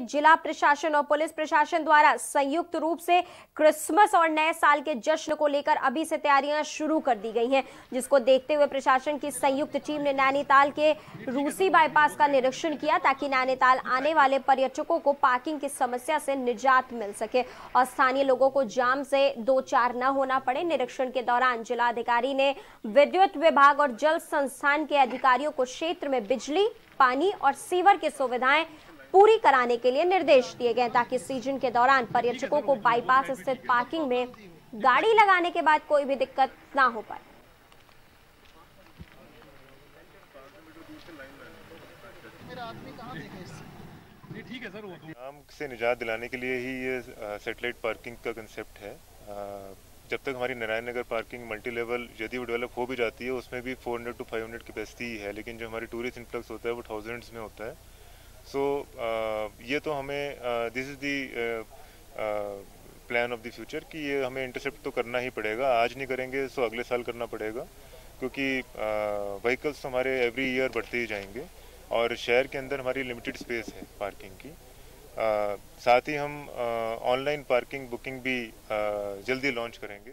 जिला प्रशासन और पुलिस प्रशासन द्वारा संयुक्त रूप से क्रिसमस और नए साल के जश्न को लेकर अभी से तैयारियाँ शुरू कर दी गई हैं, जिसको देखते हुए प्रशासन की संयुक्त टीम ने नैनीताल के रूसी बाईपास का निरीक्षण किया ताकि नैनीताल आने वाले पर्यटकों को पार्किंग की समस्या से निजात मिल सके और स्थानीय लोगों को जाम से दो चार न होना पड़े। निरीक्षण के दौरान जिलाधिकारी ने विद्युत विभाग और जल संस्थान के अधिकारियों को क्षेत्र में बिजली, पानी और सीवर की सुविधाएँ पूरी कराने के लिए निर्देश दिए गए ताकि सीज़न के दौरान पर्यटकों को बाईपास स्थित पार्किंग में गाड़ी लगाने के बाद कोई भी दिक्कत ना हो पाए। नाम से निजात दिलाने के लिए ही ये सेटेलाइट पार्किंग का कंसेप्ट है। जब तक हमारी Narayan Nagar parking multi level यदि वो डेवलप हो भी जाती है उसमें भी 400 टू 500 कैपेसिटी है लेकिन जो हमारी टूरिस्ट इन्फ्लक्स होता है वो थाउजेंड्स में होता है। सो uh, ये तो हमें this is the plan of the future कि ये हमें इंटरसेप्ट तो करना ही पड़ेगा। आज नहीं करेंगे सो अगले साल करना पड़ेगा। क्योंकि व्हीकल्स uh, हमारे एवरी ईयर बढ़ते ही जाएँगे और शहर के अंदर हमारी लिमिटेड स्पेस है पार्किंग की। Uh, साथ ही हम ऑनलाइन पार्किंग बुकिंग भी आ, जल्दी लॉन्च करेंगे।